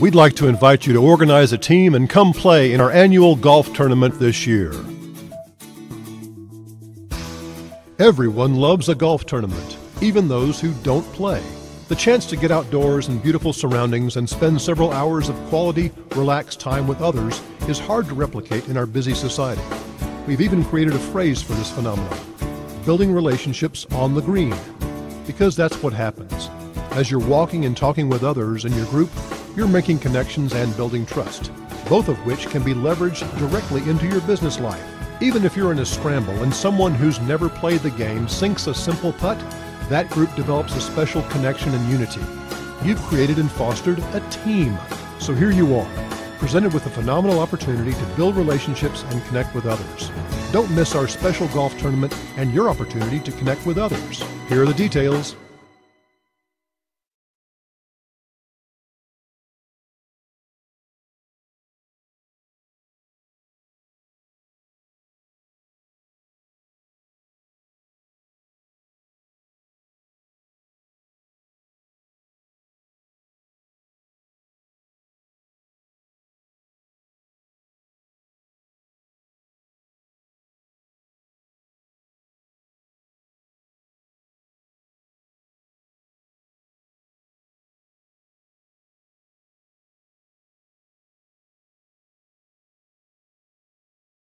We'd like to invite you to organize a team and come play in our annual golf tournament this year. Everyone loves a golf tournament, even those who don't play. The chance to get outdoors in beautiful surroundings and spend several hours of quality, relaxed time with others is hard to replicate in our busy society. We've even created a phrase for this phenomenon building relationships on the green. Because that's what happens. As you're walking and talking with others in your group, you're making connections and building trust, both of which can be leveraged directly into your business life. Even if you're in a scramble and someone who's never played the game sinks a simple putt, that group develops a special connection and unity. You've created and fostered a team. So here you are, presented with a phenomenal opportunity to build relationships and connect with others. Don't miss our special golf tournament and your opportunity to connect with others. Here are the details.